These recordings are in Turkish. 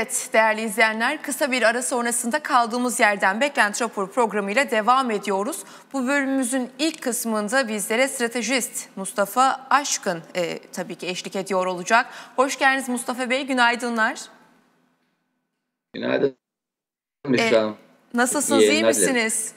Evet değerli izleyenler kısa bir ara sonrasında kaldığımız yerden Beklenti Raporu programıyla devam ediyoruz. Bu bölümümüzün ilk kısmında bizlere stratejist Mustafa Aşkın e, tabii ki eşlik ediyor olacak. Hoş geldiniz Mustafa Bey, günaydınlar. Günaydın. E, nasılsınız, iyi, iyi misiniz?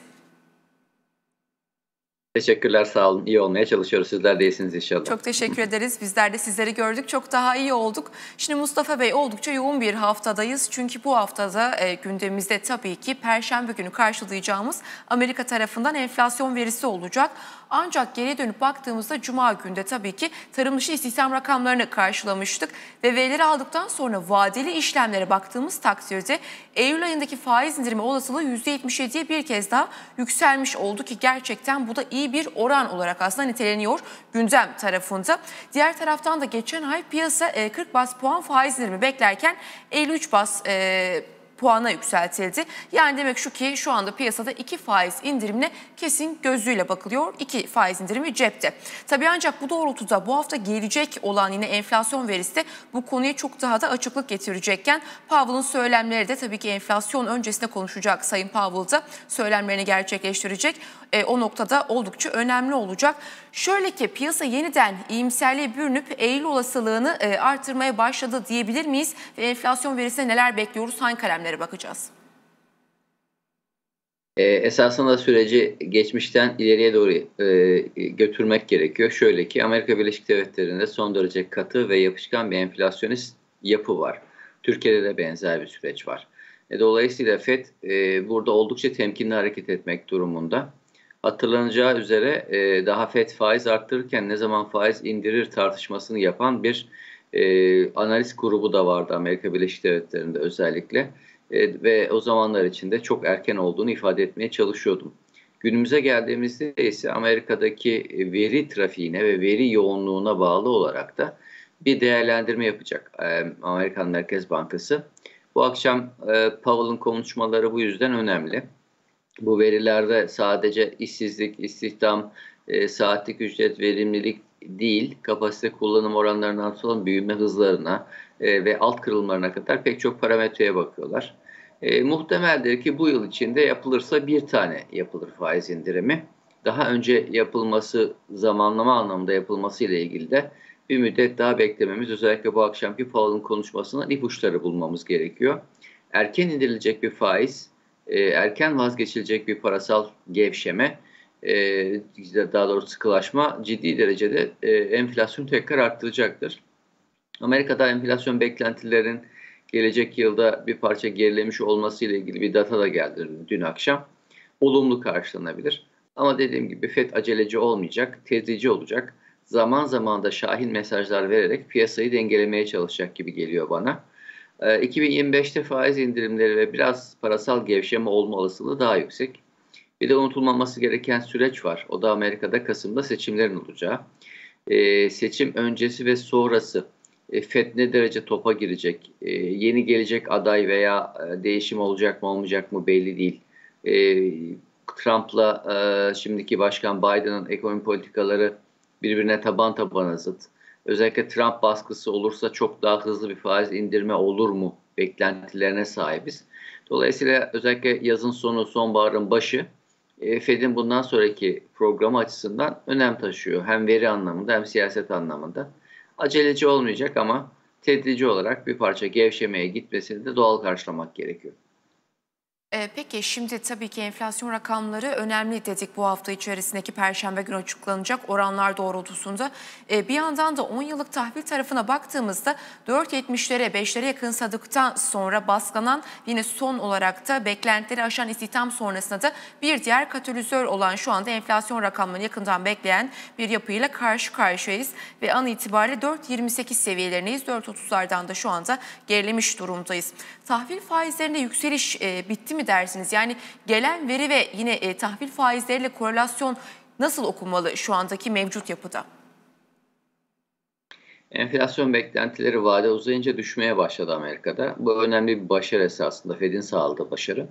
Teşekkürler sağ olun. İyi olmaya çalışıyoruz. Sizler de iyisiniz inşallah. Çok teşekkür ederiz. Bizler de sizleri gördük. Çok daha iyi olduk. Şimdi Mustafa Bey oldukça yoğun bir haftadayız. Çünkü bu haftada e, gündemimizde tabii ki Perşembe günü karşılayacağımız Amerika tarafından enflasyon verisi olacak. Ancak geri dönüp baktığımızda Cuma günde tabii ki tarım dışı istihdam rakamlarını karşılamıştık. Ve verileri aldıktan sonra vadeli işlemlere baktığımız takdirde Eylül ayındaki faiz indirimi olasılığı %77'ye bir kez daha yükselmiş oldu ki gerçekten bu da iyi bir oran olarak aslında niteleniyor gündem tarafında. Diğer taraftan da geçen ay piyasa 40 bas puan faiz indirimi beklerken 53 bas puana yükseltildi. Yani demek şu ki şu anda piyasada iki faiz indirimine kesin gözüyle bakılıyor. İki faiz indirimi cepte. Tabii ancak bu doğrultuda bu hafta gelecek olan yine enflasyon verisi de bu konuya çok daha da açıklık getirecekken Powell'ın söylemleri de tabii ki enflasyon öncesinde konuşacak Sayın Powell söylemlerini gerçekleştirecek. E, o noktada oldukça önemli olacak. Şöyle ki piyasa yeniden iyimserliğe bürünüp Eylül olasılığını e, artırmaya başladı diyebilir miyiz? Ve enflasyon verisine neler bekliyoruz? Hangi kalemlere bakacağız? E, esasında süreci geçmişten ileriye doğru e, götürmek gerekiyor. Şöyle ki Amerika Birleşik Devletleri'nde son derece katı ve yapışkan bir enflasyonist yapı var. Türkiye'de de benzer bir süreç var. E, dolayısıyla FED e, burada oldukça temkinli hareket etmek durumunda. Hatırlanacağı üzere e, daha FED faiz arttırırken ne zaman faiz indirir tartışmasını yapan bir e, analiz grubu da vardı Amerika Birleşik Devletleri'nde özellikle. E, ve o zamanlar içinde çok erken olduğunu ifade etmeye çalışıyordum. Günümüze geldiğimizde ise Amerika'daki veri trafiğine ve veri yoğunluğuna bağlı olarak da bir değerlendirme yapacak e, Amerikan Merkez Bankası. Bu akşam e, Powell'ın konuşmaları bu yüzden önemli. Bu verilerde sadece işsizlik, istihdam, e, saatlik ücret, verimlilik değil, kapasite kullanım oranlarından sonra büyüme hızlarına e, ve alt kırılımlarına kadar pek çok parametreye bakıyorlar. E, muhtemeldir ki bu yıl içinde yapılırsa bir tane yapılır faiz indirimi. Daha önce yapılması, zamanlama anlamında yapılması ile ilgili de bir müddet daha beklememiz, özellikle bu akşamki Powell'ın konuşmasından ipuçları bulmamız gerekiyor. Erken indirilecek bir faiz, e, erken vazgeçilecek bir parasal gevşeme, e, daha doğrusu sıkılaşma ciddi derecede e, enflasyonu tekrar arttıracaktır. Amerika'da enflasyon beklentilerin gelecek yılda bir parça gerilemiş olması ile ilgili bir data da geldi dün akşam. Olumlu karşılanabilir. Ama dediğim gibi FED aceleci olmayacak, tedrici olacak. Zaman zaman da şahin mesajlar vererek piyasayı dengelemeye çalışacak gibi geliyor bana. 2025'te ee, faiz indirimleri ve biraz parasal gevşeme olma olasılığı daha yüksek. Bir de unutulmaması gereken süreç var. O da Amerika'da Kasım'da seçimlerin olacağı. Ee, seçim öncesi ve sonrası e, FED ne derece topa girecek? E, yeni gelecek aday veya e, değişim olacak mı olmayacak mı belli değil. E, Trump'la e, şimdiki başkan Biden'ın ekonomi politikaları birbirine taban tabana zıt. Özellikle Trump baskısı olursa çok daha hızlı bir faiz indirme olur mu beklentilerine sahibiz. Dolayısıyla özellikle yazın sonu, sonbaharın başı e, Fed'in bundan sonraki programı açısından önem taşıyor. Hem veri anlamında hem siyaset anlamında. Aceleci olmayacak ama tedrici olarak bir parça gevşemeye gitmesini de doğal karşılamak gerekiyor. Ee, peki şimdi tabii ki enflasyon rakamları önemli dedik bu hafta içerisindeki perşembe günü açıklanacak oranlar doğrultusunda. Ee, bir yandan da 10 yıllık tahvil tarafına baktığımızda 4.70'lere 5'lere yakın sadıktan sonra baskılanan yine son olarak da beklentileri aşan istihdam sonrasında da bir diğer katalizör olan şu anda enflasyon rakamlarını yakından bekleyen bir yapıyla karşı karşıyayız. Ve an itibariyle 4.28 seviyelerindeyiz. 4.30'lardan da şu anda gerilemiş durumdayız. Tahvil faizlerinde yükseliş e, bitti mi dersiniz? Yani gelen veri ve yine e, tahvil faizleriyle korelasyon nasıl okunmalı şu andaki mevcut yapıda? Enflasyon beklentileri vade uzayınca düşmeye başladı Amerika'da. Bu önemli bir başarı esasında. Fed'in sağladığı başarı.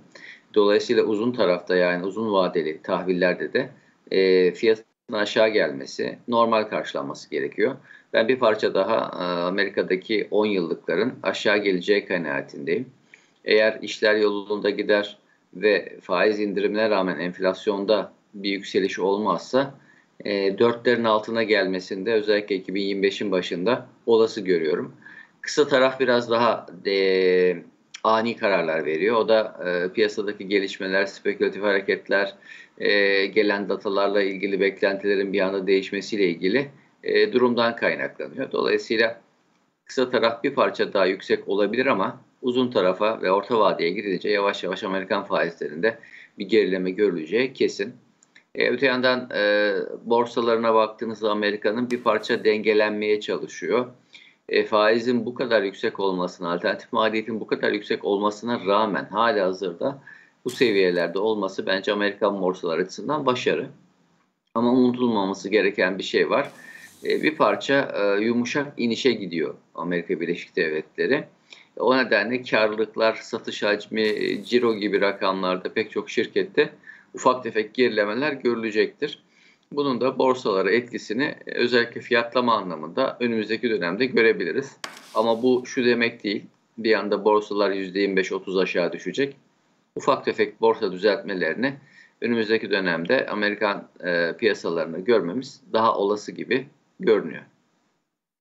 Dolayısıyla uzun tarafta yani uzun vadeli tahvillerde de e, fiyat aşağı gelmesi, normal karşılanması gerekiyor. Ben bir parça daha e, Amerika'daki 10 yıllıkların aşağı geleceği kanaatindeyim. Eğer işler yolunda gider ve faiz indirimine rağmen enflasyonda bir yükseliş olmazsa e, dörtlerin altına gelmesinde özellikle 2025'in başında olası görüyorum. Kısa taraf biraz daha e, ani kararlar veriyor. O da e, piyasadaki gelişmeler, spekülatif hareketler, e, gelen datalarla ilgili beklentilerin bir anda değişmesiyle ilgili e, durumdan kaynaklanıyor. Dolayısıyla kısa taraf bir parça daha yüksek olabilir ama uzun tarafa ve orta vadeye gidilince yavaş yavaş Amerikan faizlerinde bir gerileme görüleceği kesin. E, öte yandan e, borsalarına baktığınızda Amerika'nın bir parça dengelenmeye çalışıyor. E, faizin bu kadar yüksek olmasına, alternatif maliyetin bu kadar yüksek olmasına rağmen hala hazırda bu seviyelerde olması bence Amerikan borsalar açısından başarı. Ama unutulmaması gereken bir şey var. E, bir parça e, yumuşak inişe gidiyor Amerika Birleşik Devletleri. O nedenle karlılıklar, satış hacmi, e, ciro gibi rakamlarda pek çok şirkette ufak tefek gerilemeler görülecektir. Bunun da borsalara etkisini özellikle fiyatlama anlamında önümüzdeki dönemde görebiliriz. Ama bu şu demek değil. Bir anda borsalar %25-30 aşağı düşecek. Ufak tefek borsa düzeltmelerini önümüzdeki dönemde Amerikan e, piyasalarını görmemiz daha olası gibi görünüyor.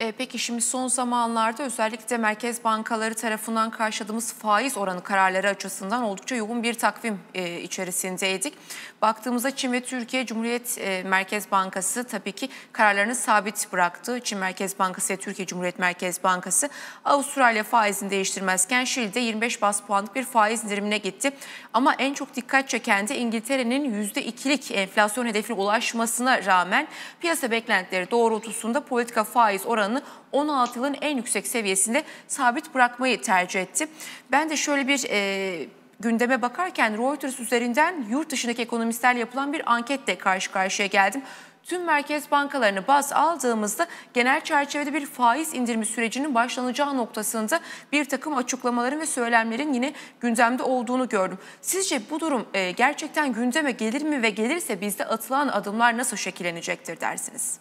E, peki şimdi son zamanlarda özellikle merkez bankaları tarafından karşıladığımız faiz oranı kararları açısından oldukça yoğun bir takvim e, içerisindeydik. Baktığımızda Çin ve Türkiye Cumhuriyet e, Merkez Bankası tabii ki kararlarını sabit bıraktı. Çin Merkez Bankası ve Türkiye Cumhuriyet Merkez Bankası Avustralya faizini değiştirmezken Şili'de 25 bas puanlık bir faiz indirimine gitti. Ama en çok dikkat çeken de İngiltere'nin %2'lik enflasyon hedefine ulaşmasına rağmen piyasa beklentileri doğrultusunda politika faiz oranı oranını 16 yılın en yüksek seviyesinde sabit bırakmayı tercih etti. Ben de şöyle bir e, gündeme bakarken Reuters üzerinden yurt dışındaki ekonomistlerle yapılan bir anketle karşı karşıya geldim. Tüm merkez bankalarını baz aldığımızda genel çerçevede bir faiz indirimi sürecinin başlanacağı noktasında bir takım açıklamaların ve söylemlerin yine gündemde olduğunu gördüm. Sizce bu durum e, gerçekten gündeme gelir mi ve gelirse bizde atılan adımlar nasıl şekillenecektir dersiniz?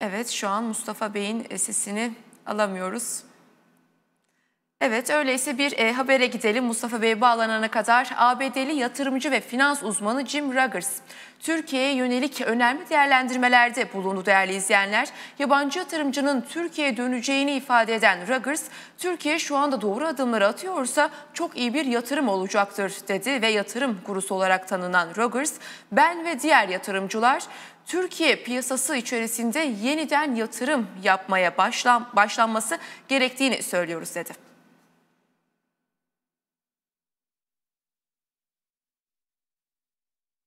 Evet şu an Mustafa Bey'in e, sesini alamıyoruz. Evet öyleyse bir e, habere gidelim. Mustafa Bey bağlanana kadar ABD'li yatırımcı ve finans uzmanı Jim Rogers, Türkiye'ye yönelik önemli değerlendirmelerde bulundu değerli izleyenler. Yabancı yatırımcının Türkiye'ye döneceğini ifade eden Rogers, Türkiye şu anda doğru adımları atıyorsa çok iyi bir yatırım olacaktır dedi ve yatırım kurusu olarak tanınan Rogers, ben ve diğer yatırımcılar Türkiye piyasası içerisinde yeniden yatırım yapmaya başlan, başlanması gerektiğini söylüyoruz dedi.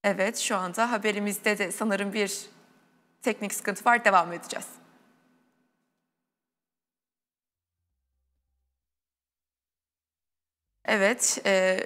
Evet şu anda haberimizde de sanırım bir teknik sıkıntı var devam edeceğiz. Evet, e,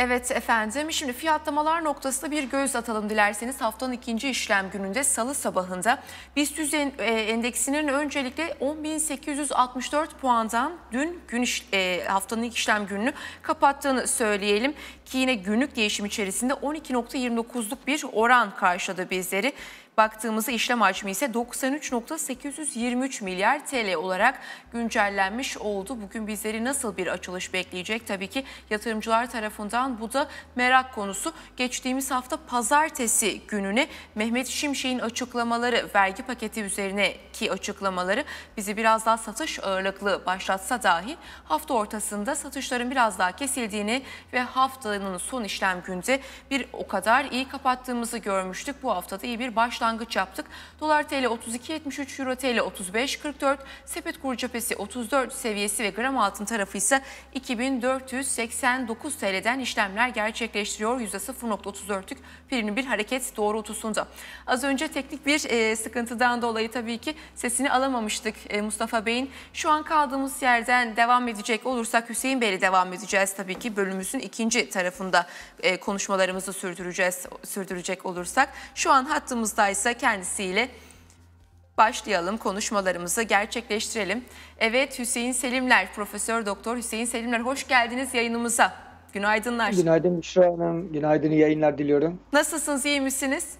Evet efendim şimdi fiyatlamalar noktasında bir göz atalım dilerseniz haftanın ikinci işlem gününde salı sabahında BIST 100 e, endeksinin öncelikle 10.864 puandan dün gün e, haftanın ilk işlem gününü kapattığını söyleyelim ki yine günlük değişim içerisinde 12.29'luk bir oran karşıladı bizleri. Baktığımızda işlem hacmi ise 93.823 milyar TL olarak güncellenmiş oldu. Bugün bizleri nasıl bir açılış bekleyecek? Tabii ki yatırımcılar tarafından bu da merak konusu. Geçtiğimiz hafta pazartesi gününe Mehmet Şimşek'in açıklamaları, vergi paketi üzerineki açıklamaları bizi biraz daha satış ağırlıklı başlatsa dahi hafta ortasında satışların biraz daha kesildiğini ve haftanın son işlem günde bir o kadar iyi kapattığımızı görmüştük. Bu haftada iyi bir başlangıç yaptık. Dolar TL 32.73, Euro TL 35.44, sepet kur cephesi 34 seviyesi ve gram altın tarafı ise 2489 TL'den işlemler gerçekleştiriyor. %0.34'lük primli bir hareket doğrultusunda. Az önce teknik bir e, sıkıntıdan dolayı tabii ki sesini alamamıştık e, Mustafa Bey'in. Şu an kaldığımız yerden devam edecek olursak Hüseyin Bey'le devam edeceğiz tabii ki bölümümüzün ikinci tarafında e, konuşmalarımızı sürdüreceğiz sürdürecek olursak. Şu an hattımızdaysa kendisiyle başlayalım konuşmalarımızı gerçekleştirelim. Evet Hüseyin Selimler, Profesör Doktor Hüseyin Selimler hoş geldiniz yayınımıza. Günaydınlar. Günaydın Müşra Hanım. Günaydın yayınlar diliyorum. Nasılsınız, iyi misiniz?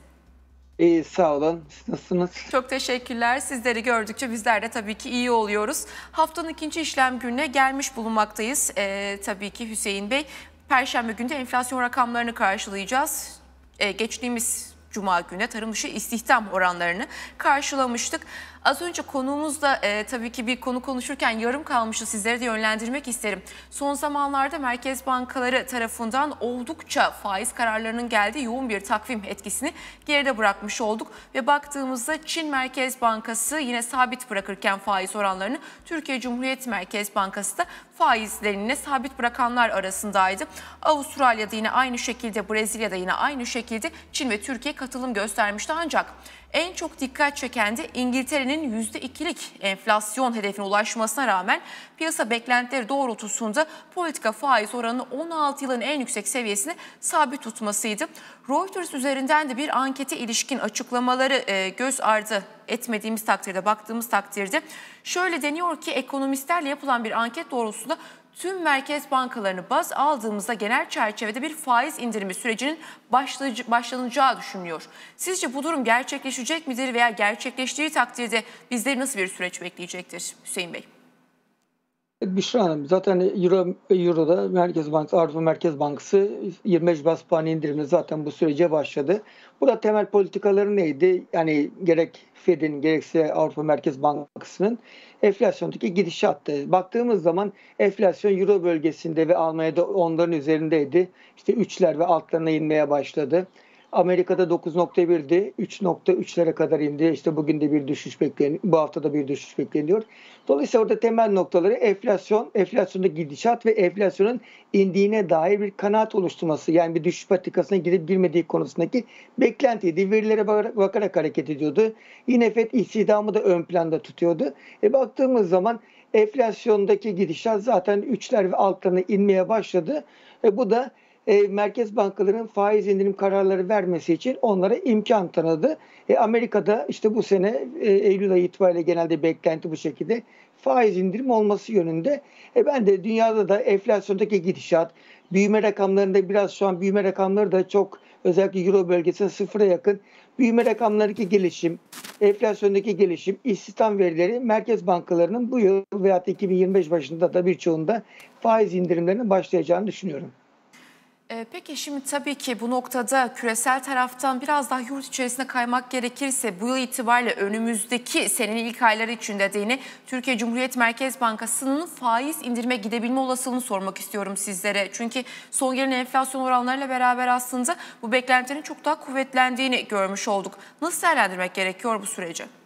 İyi sağ olun. Siz nasılsınız? Çok teşekkürler. Sizleri gördükçe bizler de tabii ki iyi oluyoruz. Haftanın ikinci işlem gününe gelmiş bulunmaktayız. Ee, tabii ki Hüseyin Bey. Perşembe günde enflasyon rakamlarını karşılayacağız. Ee, geçtiğimiz Cuma günü tarım dışı istihdam oranlarını karşılamıştık. Az önce konuğumuzda e, tabii ki bir konu konuşurken yarım kalmıştı sizleri de yönlendirmek isterim. Son zamanlarda merkez bankaları tarafından oldukça faiz kararlarının geldiği yoğun bir takvim etkisini geride bırakmış olduk. Ve baktığımızda Çin Merkez Bankası yine sabit bırakırken faiz oranlarını Türkiye Cumhuriyet Merkez Bankası da faizlerini sabit bırakanlar arasındaydı. Avustralya'da yine aynı şekilde Brezilya'da yine aynı şekilde Çin ve Türkiye katılım göstermişti ancak en çok dikkat çeken de İngiltere'nin %2'lik enflasyon hedefine ulaşmasına rağmen piyasa beklentileri doğrultusunda politika faiz oranını 16 yılın en yüksek seviyesine sabit tutmasıydı. Reuters üzerinden de bir ankete ilişkin açıklamaları e, göz ardı etmediğimiz takdirde, baktığımız takdirde şöyle deniyor ki ekonomistlerle yapılan bir anket doğrultusunda tüm merkez bankalarını baz aldığımızda genel çerçevede bir faiz indirimi sürecinin başlanacağı düşünülüyor. Sizce bu durum gerçekleşecek midir veya gerçekleştiği takdirde bizleri nasıl bir süreç bekleyecektir Hüseyin Bey? Büşra Hanım zaten Euro, Euro'da Merkez Bankası, Avrupa Merkez Bankası 25 bas puan indirimle zaten bu sürece başladı. Burada temel politikaları neydi? Yani gerek Fed'in gerekse Avrupa Merkez Bankası'nın enflasyondaki gidişattı. Baktığımız zaman enflasyon Euro bölgesinde ve Almanya'da onların üzerindeydi. İşte 3'ler ve altlarına inmeye başladı. Amerika'da 9.1'di. 3.3'lere kadar indi. İşte bugün de bir düşüş bekleniyor. Bu hafta da bir düşüş bekleniyor. Dolayısıyla orada temel noktaları enflasyon, enflasyonda gidişat ve enflasyonun indiğine dair bir kanaat oluşturması. Yani bir düşüş patikasına girip girmediği konusundaki beklentiydi. Verilere bakarak hareket ediyordu. Yine FED istihdamı da ön planda tutuyordu. E baktığımız zaman enflasyondaki gidişat zaten 3'ler ve altlarına inmeye başladı. E bu da e, merkez bankalarının faiz indirim kararları vermesi için onlara imkan tanıdı. E, Amerika'da işte bu sene e, Eylül ayı itibariyle genelde beklenti bu şekilde faiz indirim olması yönünde. E, ben de dünyada da enflasyondaki gidişat, büyüme rakamlarında biraz şu an büyüme rakamları da çok özellikle Euro bölgesinde sıfıra yakın. Büyüme rakamlarındaki gelişim, enflasyondaki gelişim, istihdam verileri merkez bankalarının bu yıl veya 2025 başında da birçoğunda faiz indirimlerinin başlayacağını düşünüyorum. Ee, peki şimdi tabii ki bu noktada küresel taraftan biraz daha yurt içerisine kaymak gerekirse bu yıl itibariyle önümüzdeki senenin ilk ayları içinde de yine Türkiye Cumhuriyet Merkez Bankası'nın faiz indirme gidebilme olasılığını sormak istiyorum sizlere. Çünkü son gelen enflasyon oranlarıyla beraber aslında bu beklentilerin çok daha kuvvetlendiğini görmüş olduk. Nasıl değerlendirmek gerekiyor bu süreci?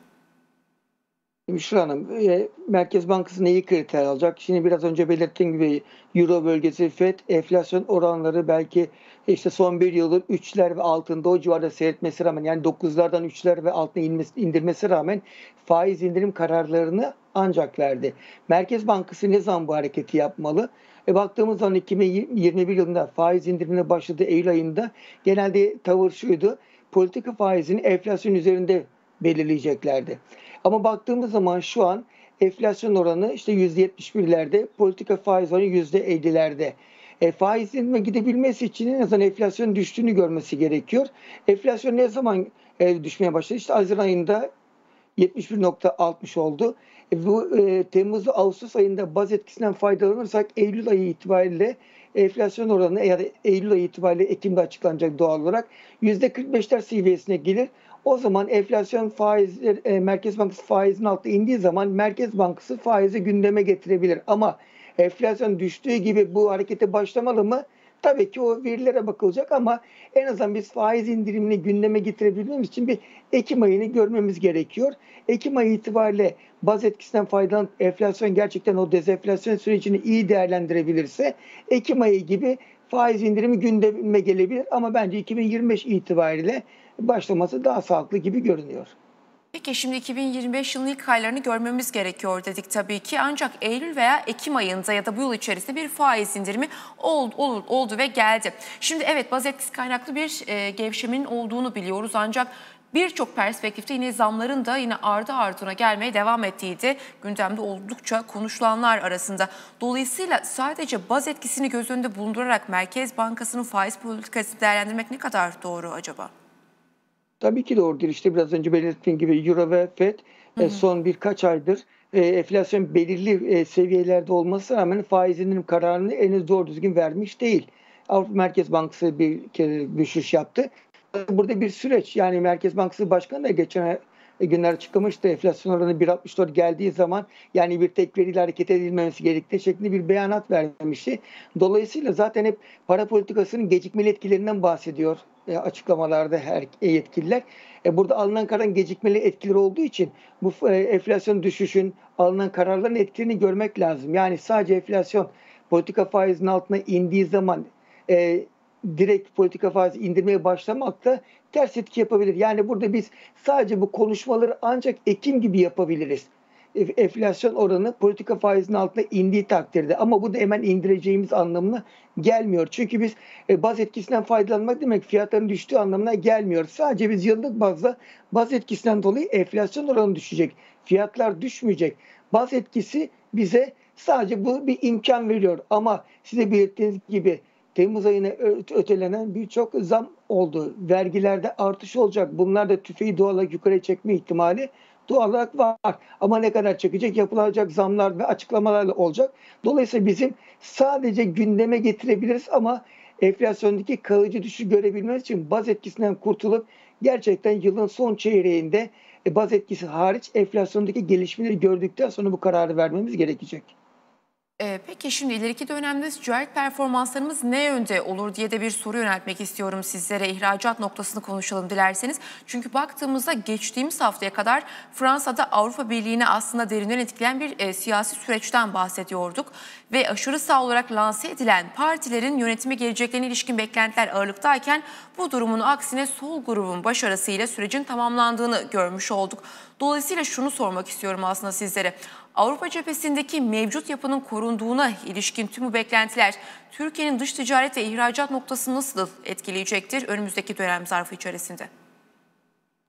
Müşra Hanım, e, Merkez Bankası neyi kriter alacak? Şimdi biraz önce belirttiğim gibi Euro bölgesi FED enflasyon oranları belki işte son bir yıldır 3'ler ve altında o civarda seyretmesi rağmen yani 9'lardan 3'ler ve altına inmesi, indirmesi rağmen faiz indirim kararlarını ancak verdi. Merkez Bankası ne zaman bu hareketi yapmalı? E baktığımız zaman 2021 yılında faiz indirimine başladı Eylül ayında. Genelde tavır şuydu. Politika faizini enflasyon üzerinde belirleyeceklerdi. Ama baktığımız zaman şu an enflasyon oranı işte %71'lerde, politika faiz oranı %50'lerde. E, faiz inme gidebilmesi için en azından enflasyon düştüğünü görmesi gerekiyor. Enflasyon ne zaman e, düşmeye başladı. İşte Haziran ayında 71.60 oldu. E, bu e, Temmuz ve Ağustos ayında baz etkisinden faydalanırsak Eylül ayı itibariyle enflasyon oranı ya da Eylül ayı itibariyle Ekim'de açıklanacak doğal olarak %45'ler seviyesine gelir. O zaman enflasyon faiz, e, Merkez Bankası faizin altına indiği zaman Merkez Bankası faizi gündeme getirebilir. Ama enflasyon düştüğü gibi bu harekete başlamalı mı? Tabii ki o verilere bakılacak ama en azından biz faiz indirimini gündeme getirebilmemiz için bir Ekim ayını görmemiz gerekiyor. Ekim ayı itibariyle baz etkisinden faydalanıp enflasyon gerçekten o dezenflasyon sürecini iyi değerlendirebilirse Ekim ayı gibi faiz indirimi gündeme gelebilir ama bence 2025 itibariyle başlaması daha sağlıklı gibi görünüyor. Peki şimdi 2025 yılının ilk aylarını görmemiz gerekiyor dedik tabii ki. Ancak Eylül veya Ekim ayında ya da bu yıl içerisinde bir faiz indirimi oldu, oldu, oldu ve geldi. Şimdi evet baz etkisi kaynaklı bir e, gevşemenin olduğunu biliyoruz ancak birçok perspektifte yine zamların da yine ardı ardına gelmeye devam ettiği de gündemde oldukça konuşulanlar arasında. Dolayısıyla sadece baz etkisini göz önünde bulundurarak Merkez Bankası'nın faiz politikasını değerlendirmek ne kadar doğru acaba? Tabii ki doğrudur. İşte biraz önce belirttiğim gibi Euro ve FED hı hı. son birkaç aydır e, enflasyon belirli e, seviyelerde olması rağmen faiz indirim kararını henüz doğru düzgün vermiş değil. Avrupa Merkez Bankası bir kere düşüş yaptı. Burada bir süreç yani Merkez Bankası Başkanı da geçen günler açıklamıştı. Enflasyon oranı 1.64 geldiği zaman yani bir tek veriyle hareket edilmemesi gerektiği şeklinde bir beyanat vermişti. Dolayısıyla zaten hep para politikasının gecikmeli etkilerinden bahsediyor e, açıklamalarda her yetkililer. E, burada alınan kararın gecikmeli etkileri olduğu için bu e, enflasyon düşüşün alınan kararların etkilerini görmek lazım. Yani sadece enflasyon politika faizinin altına indiği zaman e, direkt politika faizi indirmeye başlamak da ters etki yapabilir. Yani burada biz sadece bu konuşmaları ancak Ekim gibi yapabiliriz. Enflasyon oranı politika faizinin altına indiği takdirde ama bu da hemen indireceğimiz anlamına gelmiyor. Çünkü biz e, baz etkisinden faydalanmak demek fiyatların düştüğü anlamına gelmiyor. Sadece biz yıllık bazda baz etkisinden dolayı enflasyon oranı düşecek. Fiyatlar düşmeyecek. Baz etkisi bize sadece bu bir imkan veriyor ama size belirttiğiniz gibi Temmuz ayına ötelenen birçok zam oldu. Vergilerde artış olacak. Bunlar da tüfeği doğal olarak yukarı çekme ihtimali doğal olarak var. Ama ne kadar çekecek yapılacak zamlar ve açıklamalarla olacak. Dolayısıyla bizim sadece gündeme getirebiliriz ama enflasyondaki kalıcı düşüş görebilmemiz için baz etkisinden kurtulup gerçekten yılın son çeyreğinde e, baz etkisi hariç enflasyondaki gelişmeleri gördükten sonra bu kararı vermemiz gerekecek. Peki şimdi ileriki dönemde ticaret performanslarımız ne yönde olur diye de bir soru yöneltmek istiyorum sizlere. İhracat noktasını konuşalım dilerseniz. Çünkü baktığımızda geçtiğimiz haftaya kadar Fransa'da Avrupa Birliği'ni aslında derinden etkileyen bir e, siyasi süreçten bahsediyorduk. Ve aşırı sağ olarak lanse edilen partilerin yönetime geleceklerine ilişkin beklentiler ağırlıktayken bu durumun aksine sol grubun başarısıyla sürecin tamamlandığını görmüş olduk. Dolayısıyla şunu sormak istiyorum aslında sizlere. Avrupa cephesindeki mevcut yapının korunduğuna ilişkin tüm bu beklentiler Türkiye'nin dış ticaret ve ihracat noktasını nasıl etkileyecektir önümüzdeki dönem zarfı içerisinde?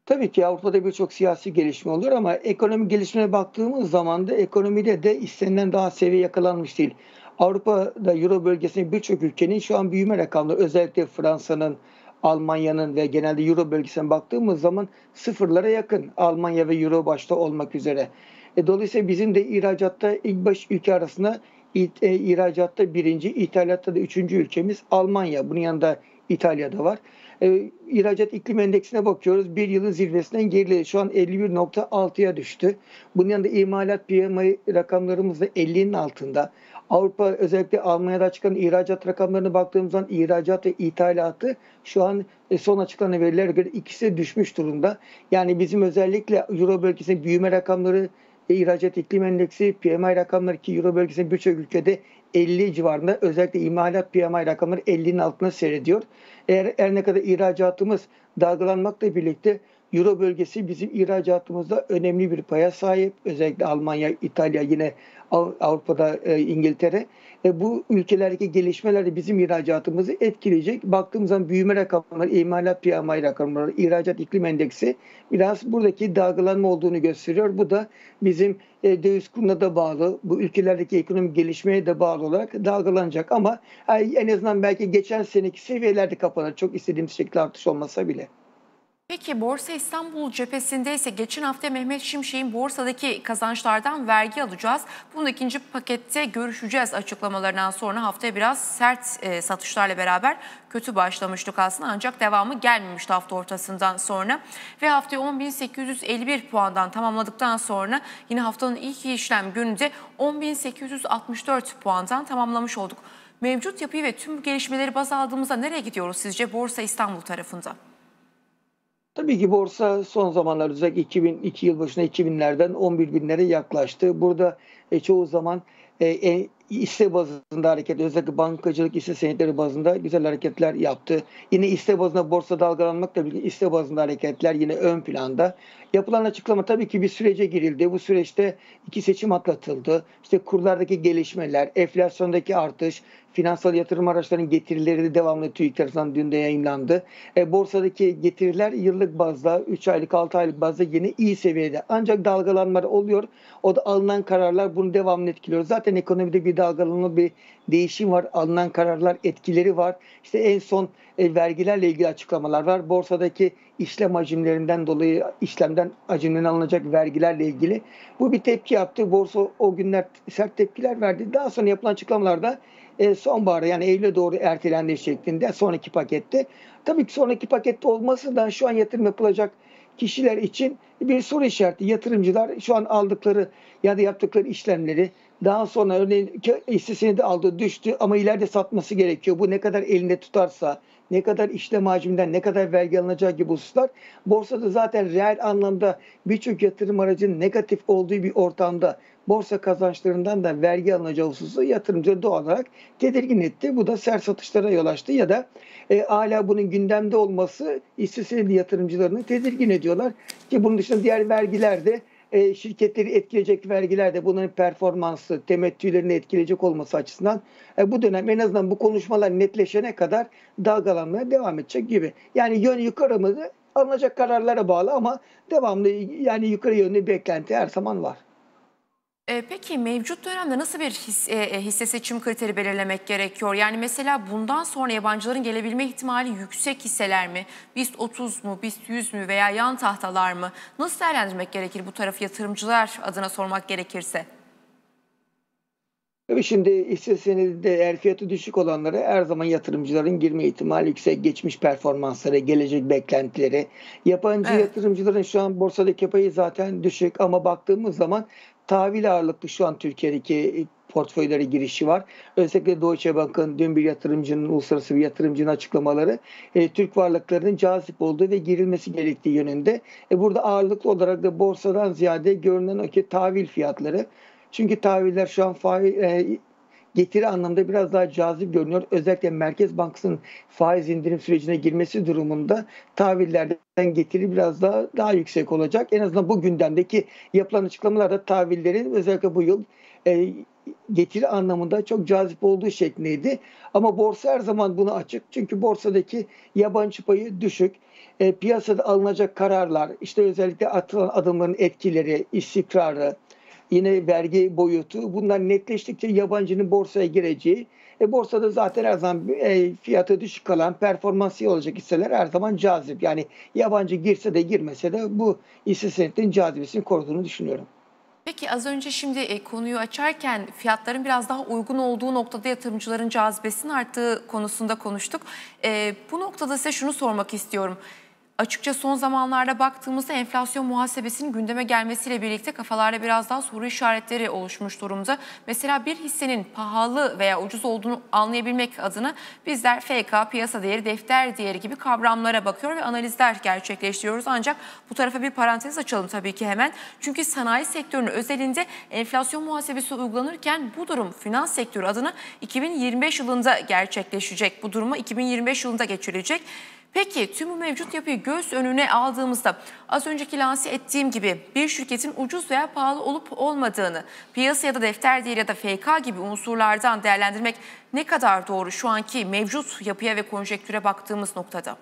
Tabii ki Avrupa'da birçok siyasi gelişme olur ama ekonomi gelişmeye baktığımız zaman da ekonomide de istenilen daha seviye yakalanmış değil. Avrupa'da Euro bölgesinde birçok ülkenin şu an büyüme rakamları özellikle Fransa'nın, Almanya'nın ve genelde Euro bölgesine baktığımız zaman sıfırlara yakın. Almanya ve Euro başta olmak üzere. E, dolayısıyla bizim de ihracatta ilk baş ülke arasında e, ihracatta birinci, ithalatta da üçüncü ülkemiz Almanya. Bunun yanında İtalya'da var. E, ihracat iklim endeksine bakıyoruz. Bir yılın zirvesinden geriledi. Şu an 51.6'ya düştü. Bunun yanında imalat PMI rakamlarımız da 50'nin altında. Avrupa özellikle Almanya'da çıkan ihracat rakamlarına baktığımız zaman ihracat ve ithalatı şu an e, son açıklanan verilere göre ikisi düşmüş durumda. Yani bizim özellikle Euro bölgesinde büyüme rakamları ihracat iklim endeksi PMI rakamları ki Euro bölgesinde birçok ülkede 50 civarında özellikle imalat PMI rakamları 50'nin altına seyrediyor. Eğer her ne kadar ihracatımız dalgalanmakla birlikte Euro bölgesi bizim ihracatımızda önemli bir paya sahip. Özellikle Almanya, İtalya, yine Avrupa'da e, İngiltere. E, bu ülkelerdeki gelişmeler de bizim ihracatımızı etkileyecek. Baktığımız zaman büyüme rakamları, imalat PMI rakamları, ihracat iklim endeksi biraz buradaki dalgalanma olduğunu gösteriyor. Bu da bizim e, döviz kuruna da bağlı, bu ülkelerdeki ekonomik gelişmeye de bağlı olarak dalgalanacak. Ama en azından belki geçen seneki seviyelerde kapanır. Çok istediğimiz şekilde artış olmasa bile. Peki Borsa İstanbul cephesinde ise geçen hafta Mehmet Şimşek'in borsadaki kazançlardan vergi alacağız. Bunun ikinci pakette görüşeceğiz açıklamalarından sonra haftaya biraz sert e, satışlarla beraber kötü başlamıştık aslında ancak devamı gelmemişti hafta ortasından sonra. Ve haftayı 10.851 puandan tamamladıktan sonra yine haftanın ilk işlem gününde 10.864 puandan tamamlamış olduk. Mevcut yapıyı ve tüm gelişmeleri baz aldığımızda nereye gidiyoruz sizce Borsa İstanbul tarafında? Tabii ki borsa son zamanlar özellikle 2002 yıl başına 2000'lerden 11 binlere yaklaştı. Burada e, çoğu zaman e, e, hisse bazında hareket, özellikle bankacılık hisse senetleri bazında güzel hareketler yaptı. Yine hisse bazında borsa dalgalanmakla birlikte hisse bazında hareketler yine ön planda. Yapılan açıklama tabii ki bir sürece girildi. Bu süreçte iki seçim atlatıldı. İşte kurlardaki gelişmeler, enflasyondaki artış, finansal yatırım araçlarının getirileri de devamlı TÜİK tarafından dün de yayınlandı. E, borsadaki getiriler yıllık bazda 3 aylık 6 aylık bazda yine iyi seviyede. Ancak dalgalanmalar oluyor. O da alınan kararlar bunu devamlı etkiliyor. Zaten ekonomide bir dalgalanma bir değişim var. Alınan kararlar etkileri var. İşte en son e, vergilerle ilgili açıklamalar var. Borsadaki işlem hacimlerinden dolayı işlemden hacimden alınacak vergilerle ilgili. Bu bir tepki yaptı. Borsa o günler sert tepkiler verdi. Daha sonra yapılan açıklamalarda e, sonbahara yani Eylül'e doğru ertelendi şeklinde sonraki pakette. Tabii ki sonraki pakette olması da şu an yatırım yapılacak kişiler için bir soru işareti. Yatırımcılar şu an aldıkları ya da yaptıkları işlemleri daha sonra örneğin hissesini de aldı düştü ama ileride satması gerekiyor. Bu ne kadar elinde tutarsa ne kadar işlem hacminden ne kadar vergi alınacağı gibi hususlar borsada zaten reel anlamda birçok yatırım aracının negatif olduğu bir ortamda borsa kazançlarından da vergi alınacağı hususu yatırımcıları doğal olarak tedirgin etti. Bu da sert satışlara yol açtı ya da e, hala bunun gündemde olması hisse yatırımcılarını tedirgin ediyorlar. Ki bunun dışında diğer vergiler de e, şirketleri etkileyecek vergiler de bunların performansı, temettülerini etkileyecek olması açısından e, bu dönem en azından bu konuşmalar netleşene kadar dalgalanmaya devam edecek gibi. Yani yön yukarı mı alınacak kararlara bağlı ama devamlı yani yukarı yönlü beklenti her zaman var. E, peki mevcut dönemde nasıl bir his, e, e, hisse seçim kriteri belirlemek gerekiyor? Yani mesela bundan sonra yabancıların gelebilme ihtimali yüksek hisseler mi? BIST 30 mu, BIST 100 mü veya yan tahtalar mı? Nasıl değerlendirmek gerekir bu tarafı yatırımcılar adına sormak gerekirse? Tabii şimdi hisse senedinde eğer fiyatı düşük olanlara her zaman yatırımcıların girme ihtimali yüksek. Geçmiş performansları, gelecek beklentileri. Yabancı evet. yatırımcıların şu an borsadaki payı zaten düşük ama baktığımız zaman tahvil ağırlıklı şu an Türkiye'deki portföylere girişi var. Özellikle Deutsche Bank'ın dün bir yatırımcının, uluslararası bir yatırımcının açıklamaları e, Türk varlıklarının cazip olduğu ve girilmesi gerektiği yönünde. E, burada ağırlıklı olarak da borsadan ziyade görünen o ki tahvil fiyatları. Çünkü tahviller şu an faiz, e, getiri anlamda biraz daha cazip görünüyor. Özellikle Merkez Bankası'nın faiz indirim sürecine girmesi durumunda tahvillerden getiri biraz daha daha yüksek olacak. En azından bu gündemdeki yapılan açıklamalarda tahvillerin özellikle bu yıl e, getiri anlamında çok cazip olduğu şeklindeydi. Ama borsa her zaman bunu açık. Çünkü borsadaki yabancı payı düşük. E, piyasada alınacak kararlar, işte özellikle atılan adımların etkileri, istikrarı, yine vergi boyutu bunlar netleştikçe yabancının borsaya gireceği e, borsada zaten her zaman e, fiyatı düşük kalan performansı olacak hisseler her zaman cazip. Yani yabancı girse de girmese de bu hisse senetlerin cazibesini koruduğunu düşünüyorum. Peki az önce şimdi e, konuyu açarken fiyatların biraz daha uygun olduğu noktada yatırımcıların cazibesinin arttığı konusunda konuştuk. E, bu noktada size şunu sormak istiyorum. Açıkça son zamanlarda baktığımızda enflasyon muhasebesinin gündeme gelmesiyle birlikte kafalarda biraz daha soru işaretleri oluşmuş durumda. Mesela bir hissenin pahalı veya ucuz olduğunu anlayabilmek adına bizler FK, piyasa değeri, defter değeri gibi kavramlara bakıyor ve analizler gerçekleştiriyoruz. Ancak bu tarafa bir parantez açalım tabii ki hemen. Çünkü sanayi sektörünün özelinde enflasyon muhasebesi uygulanırken bu durum finans sektörü adına 2025 yılında gerçekleşecek. Bu durumu 2025 yılında geçirecek. Peki tüm bu mevcut yapıyı göz önüne aldığımızda az önceki lanse ettiğim gibi bir şirketin ucuz veya pahalı olup olmadığını piyasa ya da defter değeri ya da FK gibi unsurlardan değerlendirmek ne kadar doğru şu anki mevcut yapıya ve konjektüre baktığımız noktada?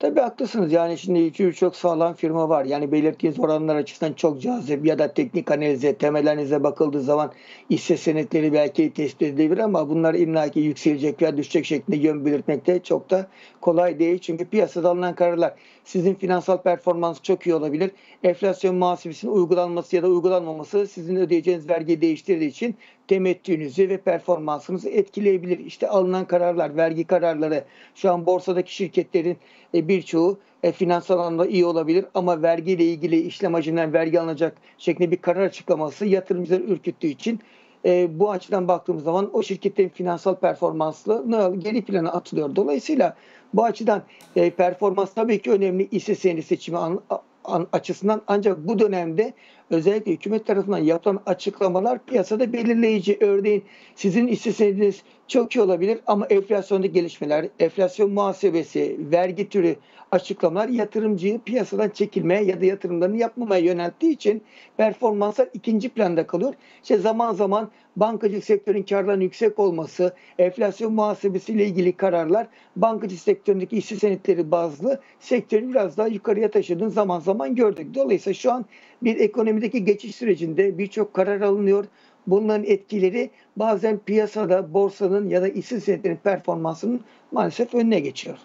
Tabii haklısınız. Yani şimdi çok sağlam firma var. Yani belirttiğiniz oranlar açısından çok cazip ya da teknik analize, temel analize bakıldığı zaman hisse senetleri belki tespit edilebilir ama bunlar illaki yükselecek veya düşecek şeklinde yön belirtmekte çok da kolay değil. Çünkü piyasada alınan kararlar sizin finansal performans çok iyi olabilir. Enflasyon muhasebesinin uygulanması ya da uygulanmaması sizin ödeyeceğiniz vergiyi değiştirdiği için temettünüzü ve performansınızı etkileyebilir. İşte alınan kararlar, vergi kararları şu an borsadaki şirketlerin e, birçoğu e, finansal anlamda iyi olabilir ama vergiyle ilgili işlem hacminden vergi alınacak şeklinde bir karar açıklaması yatırımcıları ürküttüğü için e, bu açıdan baktığımız zaman o şirketlerin finansal performanslı geri plana atılıyor. Dolayısıyla bu açıdan e, performans tabii ki önemli. Hisse senedi seçimi an, an, açısından. Ancak bu dönemde özellikle hükümet tarafından yapılan açıklamalar piyasada belirleyici. Örneğin sizin hisse senediniz çok iyi olabilir ama enflasyonda gelişmeler, enflasyon muhasebesi, vergi türü açıklamalar yatırımcıyı piyasadan çekilmeye ya da yatırımlarını yapmamaya yönelttiği için performanslar ikinci planda kalıyor. İşte zaman zaman bankacılık sektörün karlarının yüksek olması, enflasyon muhasebesiyle ilgili kararlar bankacılık sektöründeki hisse senetleri bazlı sektörü biraz daha yukarıya taşıdığını zaman zaman gördük. Dolayısıyla şu an bir ekonomideki geçiş sürecinde birçok karar alınıyor. Bunların etkileri bazen piyasada, borsanın ya da hisse senetlerinin performansının maalesef önüne geçiyor.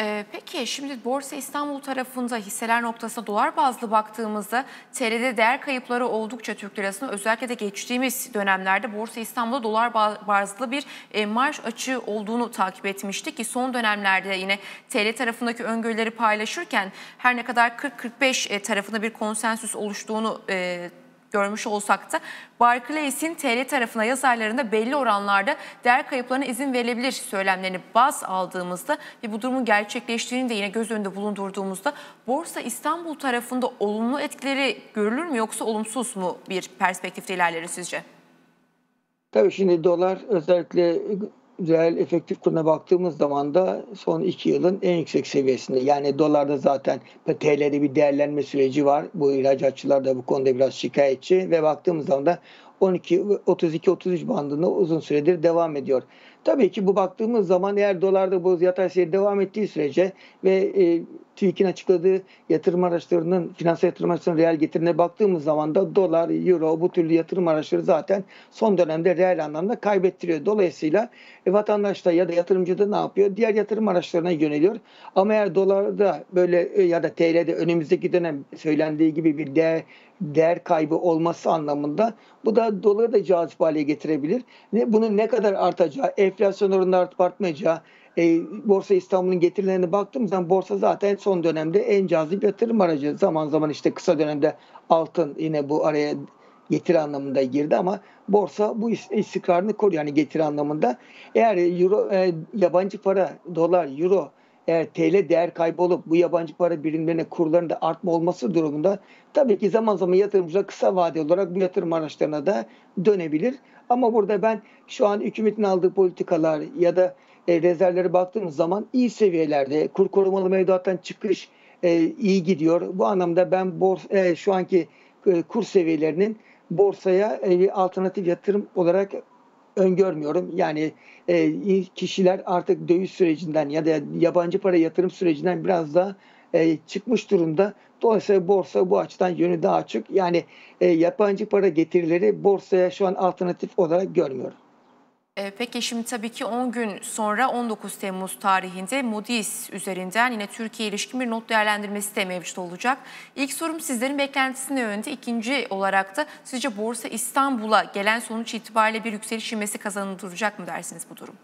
Ee, peki şimdi Borsa İstanbul tarafında hisseler noktasında dolar bazlı baktığımızda TL'de değer kayıpları oldukça Türk lirasında özellikle de geçtiğimiz dönemlerde Borsa İstanbul'da dolar bazlı bir e, marş açığı olduğunu takip etmiştik ki son dönemlerde yine TL tarafındaki öngörüleri paylaşırken her ne kadar 40-45 e, tarafında bir konsensüs oluştuğunu e, görmüş olsak da Barclays'in TL tarafına yazarlarında belli oranlarda değer kayıplarına izin verilebilir söylemlerini baz aldığımızda ve bu durumun gerçekleştiğini de yine göz önünde bulundurduğumuzda Borsa İstanbul tarafında olumlu etkileri görülür mü yoksa olumsuz mu bir perspektifte ilerleri sizce? Tabii şimdi dolar özellikle reel efektif kuruna baktığımız zaman da son iki yılın en yüksek seviyesinde. Yani dolarda zaten TL'de bir değerlenme süreci var. Bu ihracatçılar da bu konuda biraz şikayetçi ve baktığımız zaman da 12 32-33 bandında uzun süredir devam ediyor. Tabii ki bu baktığımız zaman eğer dolarda bu yatay seyir devam ettiği sürece ve e, TÜİK'in açıkladığı yatırım araçlarının, finansal yatırım araçlarının reel getirine baktığımız zaman da dolar, euro bu türlü yatırım araçları zaten son dönemde reel anlamda kaybettiriyor. Dolayısıyla e, vatandaş da ya da yatırımcı da ne yapıyor? Diğer yatırım araçlarına yöneliyor. Ama eğer dolarda böyle e, ya da TL'de önümüzdeki dönem söylendiği gibi bir değer değer kaybı olması anlamında bu da doları da cazip hale getirebilir. Ne, bunun ne kadar artacağı, enflasyon oranında artıp artmayacağı, e, Borsa İstanbul'un getirilerine baktığımız zaman borsa zaten son dönemde en cazip yatırım aracı. Zaman zaman işte kısa dönemde altın yine bu araya getiri anlamında girdi ama borsa bu istikrarını koruyor yani getiri anlamında. Eğer euro e, yabancı para, dolar, euro eğer TL değer kaybolup bu yabancı para birimlerine kurlarında artma olması durumunda tabii ki zaman zaman yatırımcılar kısa vade olarak bu yatırım araçlarına da dönebilir. Ama burada ben şu an hükümetin aldığı politikalar ya da e, rezervlere baktığımız zaman iyi seviyelerde. Kur korumalı mevduattan çıkış e, iyi gidiyor. Bu anlamda ben bors, e, şu anki e, kur seviyelerinin borsaya e, alternatif yatırım olarak öngörmüyorum. Yani e, kişiler artık döviz sürecinden ya da yabancı para yatırım sürecinden biraz daha e, çıkmış durumda. Dolayısıyla borsa bu açıdan yönü daha açık. Yani e, yabancı para getirileri borsaya şu an alternatif olarak görmüyorum. Ee, peki şimdi tabii ki 10 gün sonra 19 Temmuz tarihinde Moody's üzerinden yine Türkiye ilişkin bir not değerlendirmesi de mevcut olacak. İlk sorum sizlerin beklentisine yönde. İkinci olarak da sizce Borsa İstanbul'a gelen sonuç itibariyle bir yükseliş ivmesi kazandıracak mı dersiniz bu durum?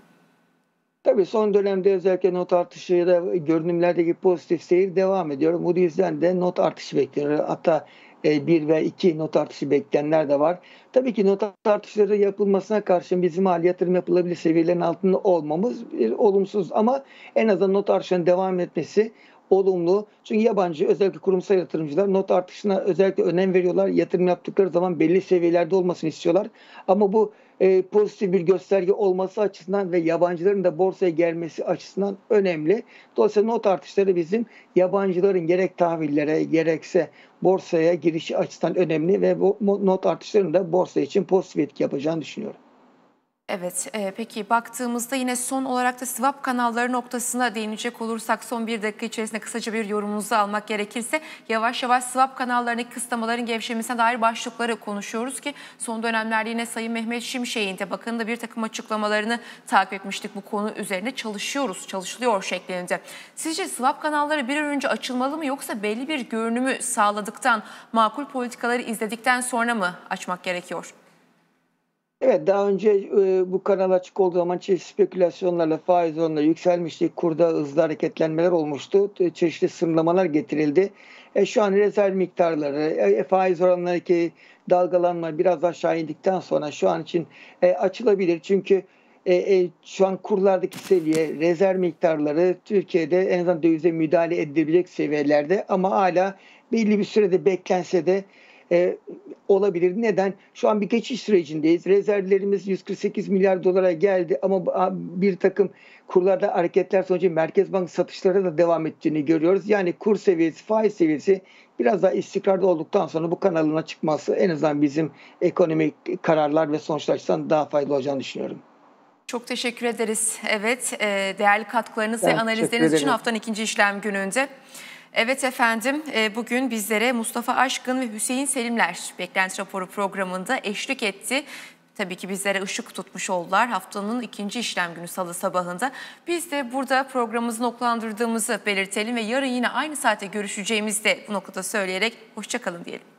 Tabii son dönemde özellikle not artışı da görünümlerdeki pozitif seyir devam ediyor. Moody's'den de not artışı bekliyor. Hatta e, bir ve iki not artışı bekleyenler de var. Tabii ki not artışları yapılmasına karşın bizim hali yatırım yapılabilir seviyelerin altında olmamız bir olumsuz ama en azından not artışının devam etmesi olumlu. Çünkü yabancı özellikle kurumsal yatırımcılar not artışına özellikle önem veriyorlar. Yatırım yaptıkları zaman belli seviyelerde olmasını istiyorlar. Ama bu e, pozitif bir gösterge olması açısından ve yabancıların da borsaya gelmesi açısından önemli. Dolayısıyla not artışları bizim yabancıların gerek tahvillere gerekse borsaya girişi açısından önemli ve bu not artışlarının da borsa için pozitif etki yapacağını düşünüyorum. Evet, e, peki baktığımızda yine son olarak da swap kanalları noktasına değinecek olursak son bir dakika içerisinde kısaca bir yorumunuzu almak gerekirse yavaş yavaş swap kanallarındaki kısıtlamaların gevşemesine dair başlıkları konuşuyoruz ki son dönemlerde yine Sayın Mehmet Şimşek'in de bakın da bir takım açıklamalarını takip etmiştik bu konu üzerine çalışıyoruz, çalışılıyor şeklinde. Sizce swap kanalları bir önce açılmalı mı yoksa belli bir görünümü sağladıktan, makul politikaları izledikten sonra mı açmak gerekiyor? Evet daha önce e, bu kanal açık olduğu zaman çeşitli spekülasyonlarla faiz oranları yükselmişti. Kurda hızlı hareketlenmeler olmuştu. E, Çeşitli sınırlamalar getirildi. E, şu an rezerv miktarları, e, faiz oranlarındaki dalgalanma biraz aşağı indikten sonra şu an için e, açılabilir. Çünkü e, e, şu an kurlardaki seviye, rezerv miktarları Türkiye'de en azından dövize müdahale edilebilecek seviyelerde ama hala belli bir sürede beklense de e, olabilir. Neden? Şu an bir geçiş sürecindeyiz. Rezervlerimiz 148 milyar dolara geldi ama bir takım kurlarda hareketler sonucu Merkez Bank satışları da devam ettiğini görüyoruz. Yani kur seviyesi, faiz seviyesi biraz daha istikrarda olduktan sonra bu kanalına çıkması en azından bizim ekonomik kararlar ve sonuçlar açısından daha faydalı olacağını düşünüyorum. Çok teşekkür ederiz. Evet, e, değerli katkılarınız ben ve analizleriniz için haftanın ikinci işlem gününde. Evet efendim, e, bugün bizlere Mustafa Aşkın ve Hüseyin Selimler Beklenti Raporu programında eşlik etti. Tabii ki bizlere ışık tutmuş oldular haftanın ikinci işlem günü salı sabahında. Biz de burada programımızı noktalandırdığımızı belirtelim ve yarın yine aynı saate görüşeceğimizi de bu noktada söyleyerek hoşçakalın diyelim.